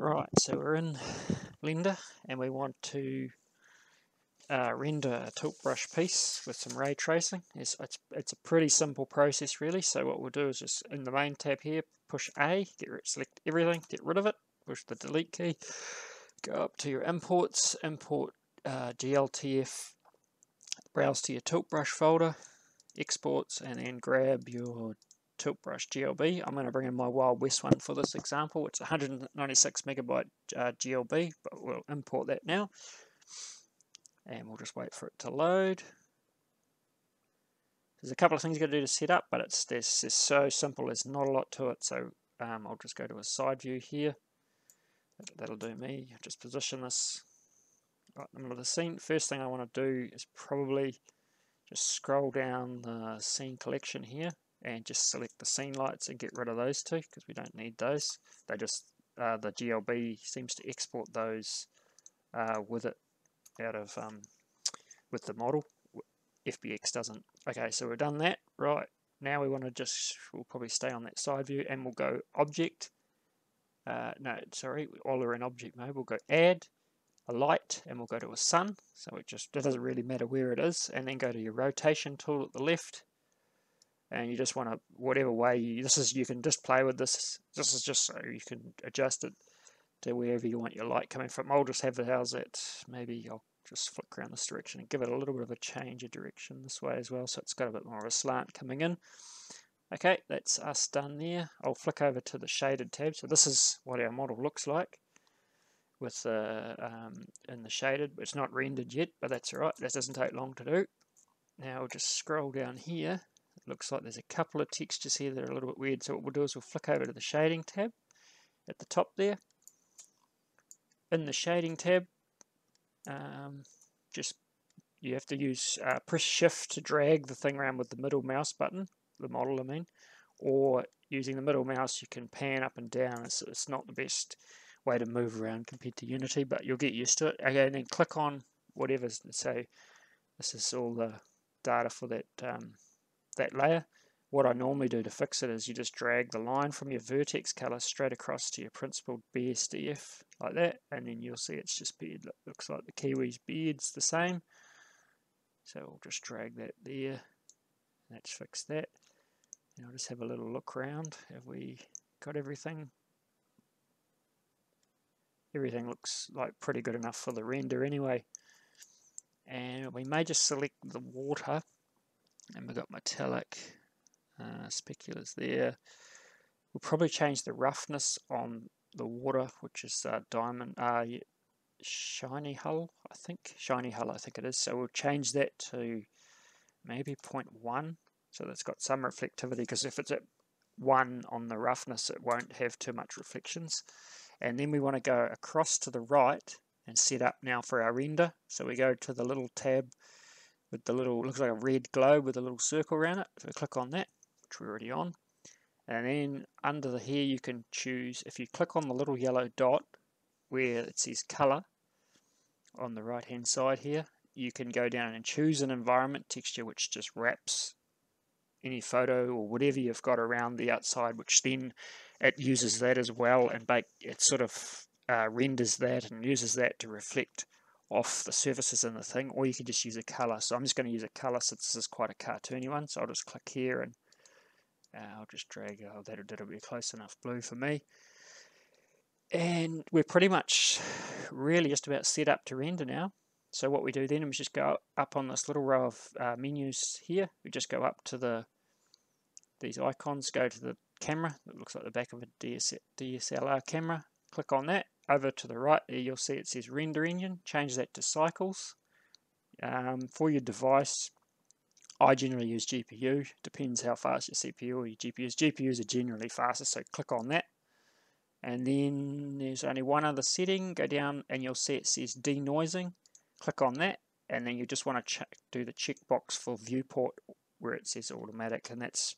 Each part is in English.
Right, so we're in Blender and we want to uh, render a tilt brush piece with some ray tracing. It's, it's, it's a pretty simple process really, so what we'll do is just in the main tab here, push A, get rid, select everything, get rid of it, push the delete key, go up to your imports, import uh, GLTF, browse to your tilt brush folder, exports, and then grab your tilt brush GLB. I'm going to bring in my Wild West one for this example. It's 196 megabyte uh, GLB, but we'll import that now. And we'll just wait for it to load. There's a couple of things you got to do to set up, but it's, it's, it's so simple. There's not a lot to it. So um, I'll just go to a side view here. That'll do me. Just position this right in the middle of the scene. First thing I want to do is probably just scroll down the scene collection here and just select the scene lights and get rid of those two because we don't need those. They just, uh, the GLB seems to export those uh, with it out of, um, with the model. FBX doesn't. Okay, so we've done that. Right, now we want to just, we'll probably stay on that side view and we'll go object. Uh, no, sorry, while we're in object mode, we'll go add a light and we'll go to a sun. So it just, it doesn't really matter where it is. And then go to your rotation tool at the left and you just want to whatever way you this is you can just play with this this is just so you can adjust it to wherever you want your light coming from. I'll just have the how's it maybe I'll just flick around this direction and give it a little bit of a change of direction this way as well so it's got a bit more of a slant coming in. Okay that's us done there. I'll flick over to the shaded tab. So this is what our model looks like with the um, in the shaded it's not rendered yet but that's alright that doesn't take long to do. Now we'll just scroll down here looks like there's a couple of textures here that are a little bit weird. So what we'll do is we'll flick over to the shading tab at the top there. In the shading tab, um, just you have to use uh, press shift to drag the thing around with the middle mouse button, the model I mean, or using the middle mouse you can pan up and down. It's, it's not the best way to move around compared to Unity, but you'll get used to it. Okay, and then click on whatever, So this is all the data for that um, that layer. What I normally do to fix it is you just drag the line from your vertex color straight across to your principled BSDF like that and then you'll see it's just beard. Looks like the Kiwi's beard's the same. So we'll just drag that there. Let's fix that. And I'll just have a little look around. Have we got everything? Everything looks like pretty good enough for the render anyway. And we may just select the water and we've got metallic uh, there. We'll probably change the roughness on the water, which is uh, diamond, uh, shiny hull, I think. Shiny hull, I think it is. So we'll change that to maybe 0.1. So that's got some reflectivity, because if it's at 1 on the roughness, it won't have too much reflections. And then we want to go across to the right and set up now for our render. So we go to the little tab with the little, looks like a red globe with a little circle around it. So click on that, which we're already on. And then under the here you can choose, if you click on the little yellow dot where it says color on the right hand side here, you can go down and choose an environment texture which just wraps any photo or whatever you've got around the outside, which then it uses that as well and bake, it sort of uh, renders that and uses that to reflect off the surfaces in the thing, or you can just use a color. So I'm just going to use a color since this is quite a cartoony one. So I'll just click here and uh, I'll just drag, oh, that'll, that'll be close enough blue for me. And we're pretty much really just about set up to render now. So what we do then is just go up on this little row of uh, menus here. We just go up to the these icons, go to the camera. It looks like the back of a DS, DSLR camera. Click on that over to the right there you'll see it says render engine change that to cycles. Um, for your device I generally use GPU depends how fast your CPU or your GPU is GPUs are generally faster so click on that. And then there's only one other setting go down and you'll see it says denoising click on that and then you just want to check, do the checkbox for viewport where it says automatic and that's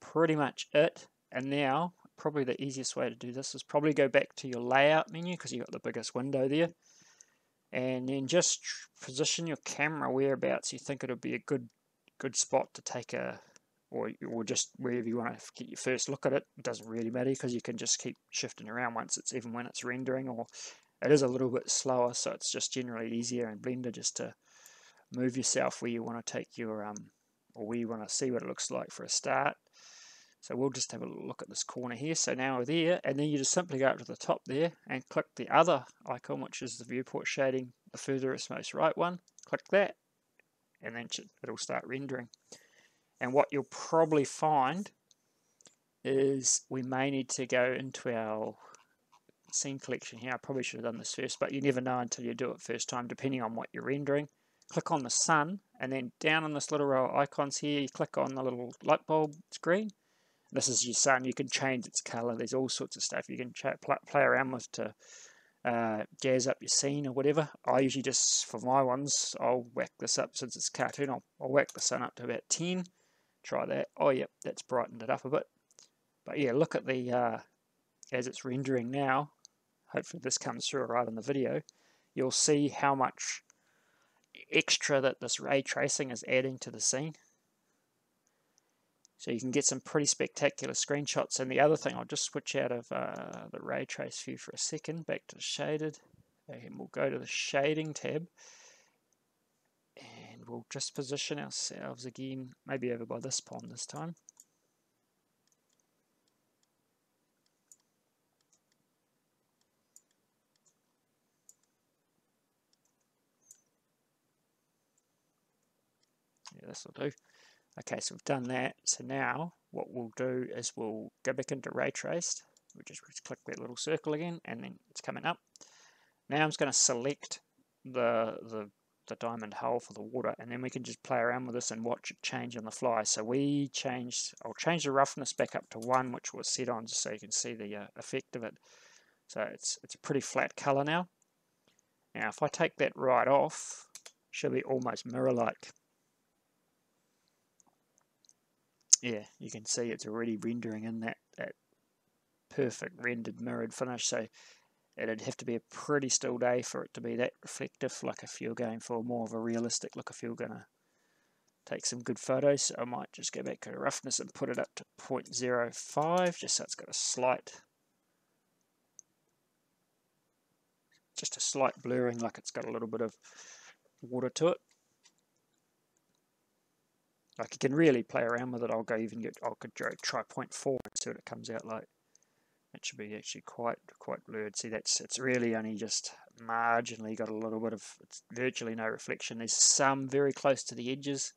pretty much it. And now probably the easiest way to do this is probably go back to your layout menu because you've got the biggest window there and then just position your camera whereabouts you think it'll be a good good spot to take a or, or just wherever you want to get your first look at it. It doesn't really matter because you can just keep shifting around once it's even when it's rendering or it is a little bit slower so it's just generally easier in Blender just to move yourself where you want to take your um or where you want to see what it looks like for a start so we'll just have a look at this corner here so now we're there and then you just simply go up to the top there and click the other icon which is the viewport shading the furthest most right one click that and then it'll start rendering and what you'll probably find is we may need to go into our scene collection here. I probably should have done this first, but you never know until you do it first time, depending on what you're rendering. Click on the sun, and then down on this little row of icons here, you click on the little light bulb screen. This is your sun. You can change its color. There's all sorts of stuff you can play around with to uh, jazz up your scene or whatever. I usually just, for my ones, I'll whack this up since it's cartoon. I'll, I'll whack the sun up to about 10. Try that. Oh, yep, that's brightened it up a bit. But yeah, look at the, uh, as it's rendering now, hopefully this comes through right in the video, you'll see how much extra that this ray tracing is adding to the scene. So you can get some pretty spectacular screenshots. And the other thing, I'll just switch out of uh, the ray trace view for a second, back to shaded, and we'll go to the shading tab. And we'll just position ourselves again, maybe over by this pond this time. yeah, this will do. Okay, so we've done that. So now what we'll do is we'll go back into ray traced. We'll just click that little circle again and then it's coming up. Now I'm just going to select the, the, the diamond hull for the water and then we can just play around with this and watch it change on the fly. So we changed, I'll change the roughness back up to 1 which was set on just so you can see the uh, effect of it. So it's, it's a pretty flat color now. Now if I take that right off, should be almost mirror-like. Yeah, you can see it's already rendering in that, that perfect rendered mirrored finish. So it'd have to be a pretty still day for it to be that reflective. Like if you're going for more of a realistic look, if you're going to take some good photos, I might just go back to roughness and put it up to 0.05, just so it's got a slight, just a slight blurring, like it's got a little bit of water to it. Like you can really play around with it. I'll go even get I could try 0.4 and see what it comes out like. It should be actually quite quite blurred. See that's it's really only just marginally got a little bit of it's virtually no reflection. There's some very close to the edges.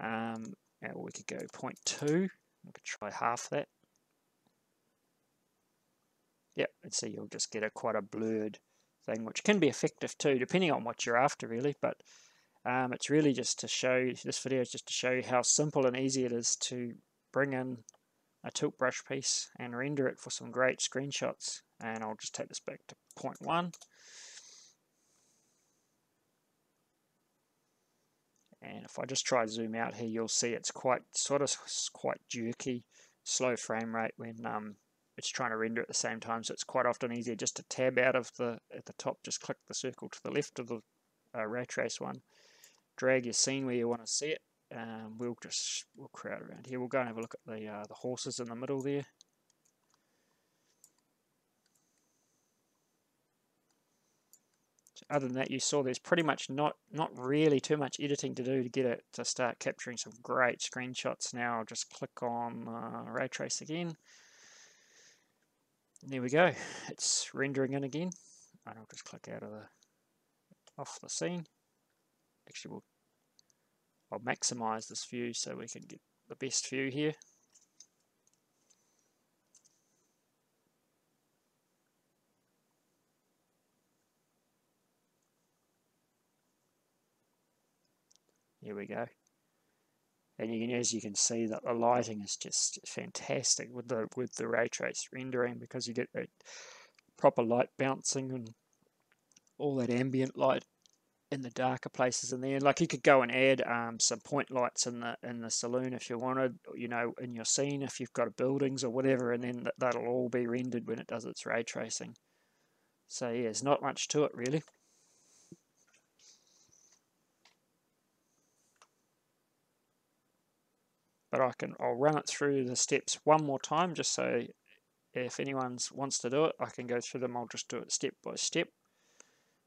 Um, we could go 0.2. We could try half that. Yep, and see you'll just get a quite a blurred thing, which can be effective too, depending on what you're after really. But um, it's really just to show, this video is just to show you how simple and easy it is to bring in a tilt brush piece and render it for some great screenshots. And I'll just take this back to point one. And if I just try to zoom out here, you'll see it's quite sort of quite jerky, slow frame rate when um, it's trying to render at the same time. So it's quite often easier just to tab out of the at the top, just click the circle to the left of the uh, ray trace one, drag your scene where you want to see it. Um, we'll just we'll crowd around here. We'll go and have a look at the uh, the horses in the middle there. Other than that, you saw there's pretty much not not really too much editing to do to get it to start capturing some great screenshots. Now I'll just click on uh, ray trace again. And there we go. It's rendering in again. And I'll just click out of the off the scene. Actually, we'll I'll maximize this view so we can get the best view here. Here we go. And you can, as you can see, that the lighting is just fantastic with the with the ray trace rendering because you get that proper light bouncing and all that ambient light in the darker places in there. Like you could go and add um, some point lights in the in the saloon if you wanted, you know, in your scene if you've got buildings or whatever, and then that'll all be rendered when it does its ray tracing. So yeah, there's not much to it really. but I can I'll run it through the steps one more time just so if anyone wants to do it I can go through them I'll just do it step by step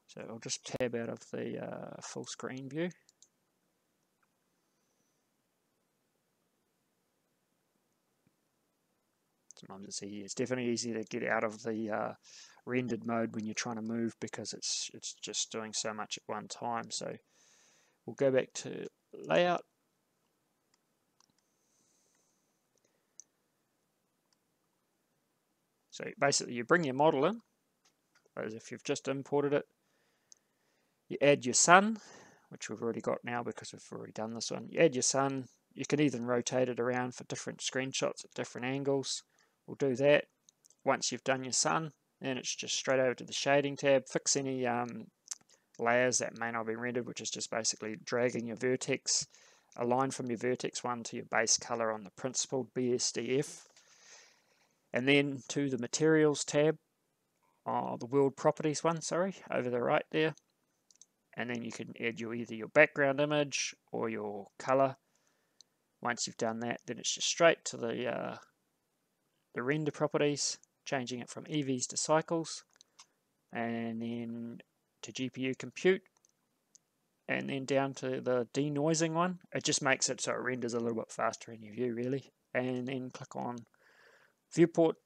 so I'll just tab out of the uh, full screen view sometimes it's easy it's definitely easy to get out of the uh, rendered mode when you're trying to move because it's it's just doing so much at one time so we'll go back to layout So basically you bring your model in, as if you've just imported it. You add your sun, which we've already got now because we've already done this one. You add your sun. You can even rotate it around for different screenshots at different angles. We'll do that. Once you've done your sun, then it's just straight over to the shading tab. Fix any um, layers that may not be rendered, which is just basically dragging your vertex, a line from your vertex one to your base color on the principled BSDF and then to the materials tab, oh, the world properties one, sorry, over the right there. And then you can add your either your background image or your color. Once you've done that, then it's just straight to the uh, the render properties, changing it from Eevee to cycles, and then to GPU compute, and then down to the denoising one. It just makes it so it renders a little bit faster in your view, really. And then click on viewport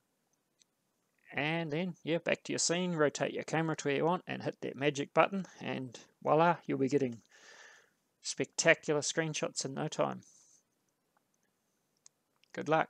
and then yeah back to your scene rotate your camera to where you want and hit that magic button and voila you'll be getting spectacular screenshots in no time. Good luck